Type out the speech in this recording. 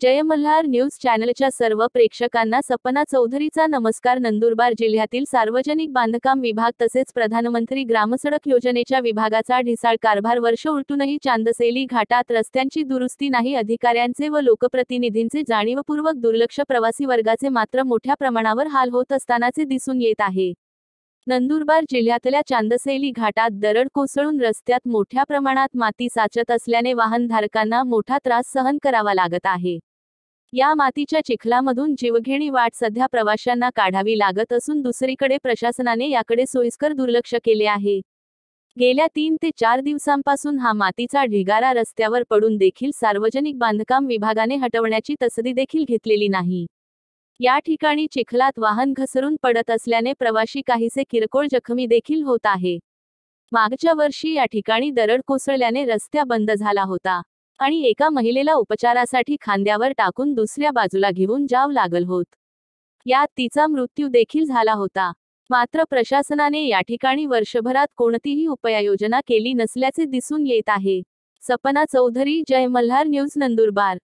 जयमल्हार news चॅनलच्या सर्व प्रेक्षकांना सपना चौधरीचा नमस्कार. नंदुरबार जिल्ह्यातील सार्वजनिक बांधकाम विभाग तसेच प्रधानमंत्री ग्रामसडक योजनेच्या विभागाचा ढिसाळ कारभार वर्ष उलटूनही चांदसेली घाटात रस्त्यांची दुरुस्ती नाही अधिकाऱ्यांचे व लोकप्रतिनिधींचे जाणीवपूर्वक दुर्लक्ष प्रवासी वर्गाचे मात्र मोठ्या प्रमाणावर हाल होत असतानाचे दिसून येत आहे. नंदुरबार जिल्ह्यातल्या चांदसेली घाटात दरड कोसळून रस्त्यात मोठ्या प्रमाणात माती साचत असल्याने वाहनधारकांना मोठा त्रास सहन करावा लागत आहे. या मातीच्या चिखलामधून जीवघेणी वाट सध्या प्रवाशांना काढावी लागत असून दुसरीकडे प्रशासनाने याकडे सोयीस्कर दुर्लक्ष केले आहे. गेल्या तीन ते चार दिवसांपासून हा मातीचा ढिगारा रस्त्यावर पडून देखील सार्वजनिक बांधकाम विभागाने हटवण्याची तसदी देखील घेतलेली नाही. या ठिकाणी चिखलात वाहन घसरून पडत असल्याने प्रवाशी काहीसे किरकोळ जखमी देखील होत आहे. मागच्या वर्षी या ठिकाणी दरड कोसळल्याने रस्त्या बंद झाला होता. आणि एका महिलेला उपचारासाठी खांद्यावर टाकून दुसऱ्या बाजूला घेऊन जाव लागल होत. यात तिचा मृत्यू देखील झाला होता. मात्र प्रशासनाने या ठिकाणी वर्षभरात कोणतीही उपाययोजना केली नसल्याचे दिसून येत आहे. सपना चौधरी जय मल्हार न्यूज नंदुरबार.